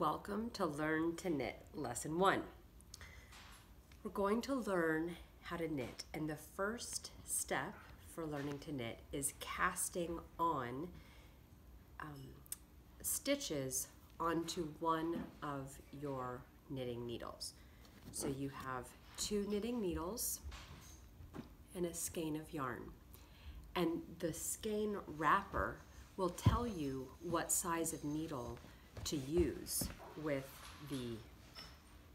Welcome to Learn to Knit Lesson 1. We're going to learn how to knit and the first step for learning to knit is casting on um, stitches onto one of your knitting needles. So you have two knitting needles and a skein of yarn. And the skein wrapper will tell you what size of needle to use with the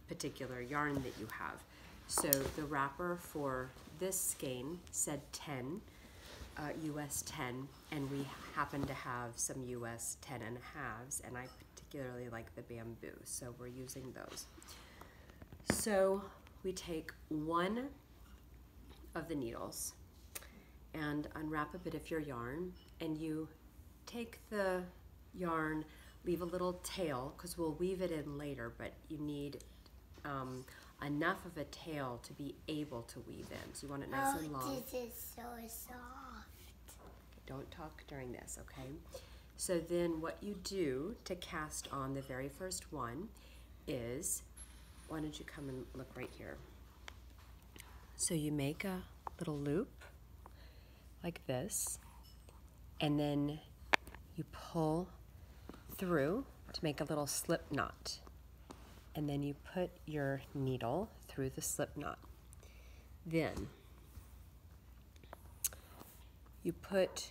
particular yarn that you have. So the wrapper for this skein said 10, uh, US 10, and we happen to have some US 10 and halves, and I particularly like the bamboo, so we're using those. So we take one of the needles and unwrap a bit of your yarn, and you take the yarn leave a little tail because we'll weave it in later, but you need um, enough of a tail to be able to weave in. So you want it nice oh, and long. This is so soft. Don't talk during this, okay? So then what you do to cast on the very first one is, why don't you come and look right here. So you make a little loop like this, and then you pull through to make a little slip knot. And then you put your needle through the slip knot. Then you put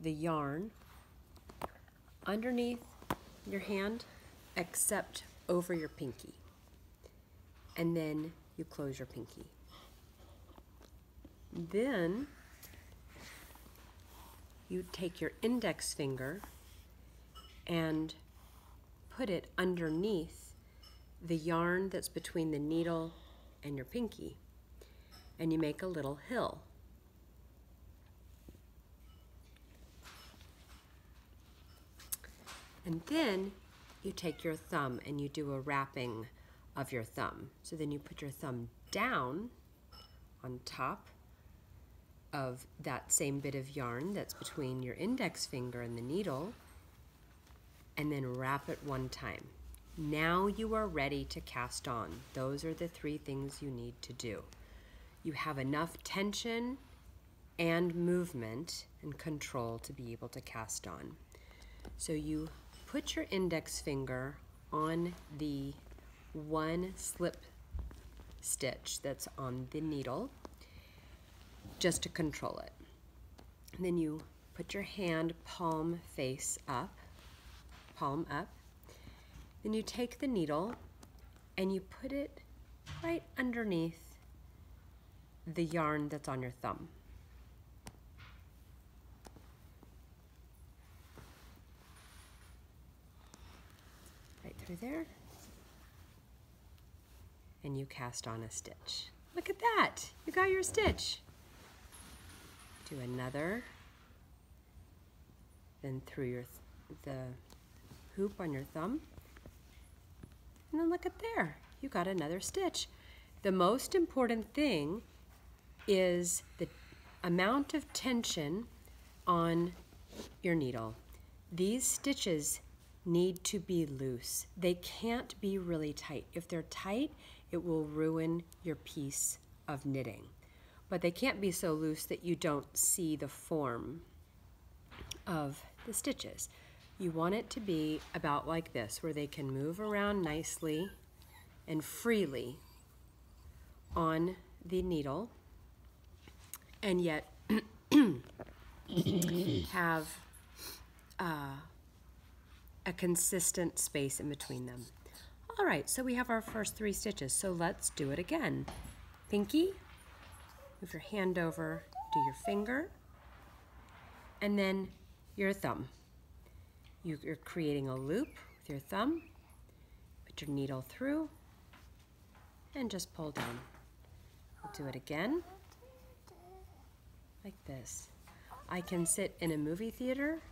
the yarn underneath your hand except over your pinky. And then you close your pinky. Then you take your index finger and put it underneath the yarn that's between the needle and your pinky. And you make a little hill. And then you take your thumb and you do a wrapping of your thumb. So then you put your thumb down on top of that same bit of yarn that's between your index finger and the needle and then wrap it one time. Now you are ready to cast on. Those are the three things you need to do. You have enough tension and movement and control to be able to cast on. So you put your index finger on the one slip stitch that's on the needle just to control it. And then you put your hand palm face up palm up. Then you take the needle and you put it right underneath the yarn that's on your thumb. Right through there. And you cast on a stitch. Look at that, you got your stitch. Do another, then through your th the hoop on your thumb. And then look at there, you got another stitch. The most important thing is the amount of tension on your needle. These stitches need to be loose. They can't be really tight. If they're tight, it will ruin your piece of knitting. But they can't be so loose that you don't see the form of the stitches. You want it to be about like this, where they can move around nicely and freely on the needle, and yet have uh, a consistent space in between them. All right, so we have our first three stitches, so let's do it again. Pinky, move your hand over, do your finger, and then your thumb. You're creating a loop with your thumb, put your needle through, and just pull down. We'll do it again, like this. I can sit in a movie theater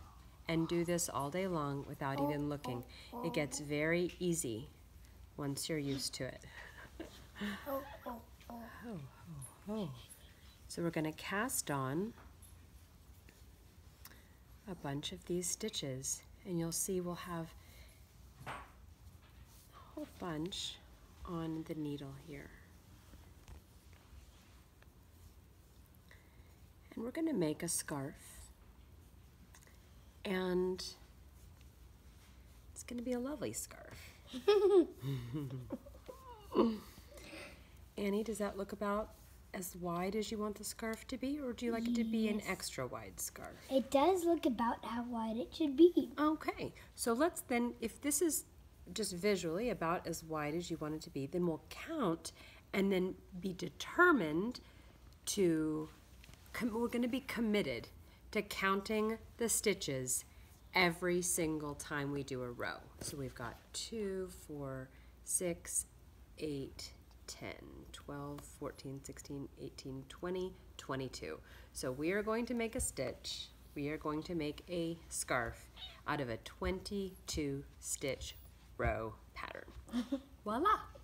and do this all day long without even looking. It gets very easy once you're used to it. oh, oh, oh. So we're going to cast on a bunch of these stitches and you'll see we'll have a whole bunch on the needle here. And we're going to make a scarf. And it's going to be a lovely scarf. Annie, does that look about as wide as you want the scarf to be, or do you like it to be an extra wide scarf? It does look about how wide it should be. Okay, so let's then, if this is just visually about as wide as you want it to be, then we'll count and then be determined to, com- we're going to be committed to counting the stitches every single time we do a row. So we've got two, four, six, eight, 10, 12, 14, 16, 18, 20, 22. So we are going to make a stitch. We are going to make a scarf out of a 22 stitch row pattern. Voila!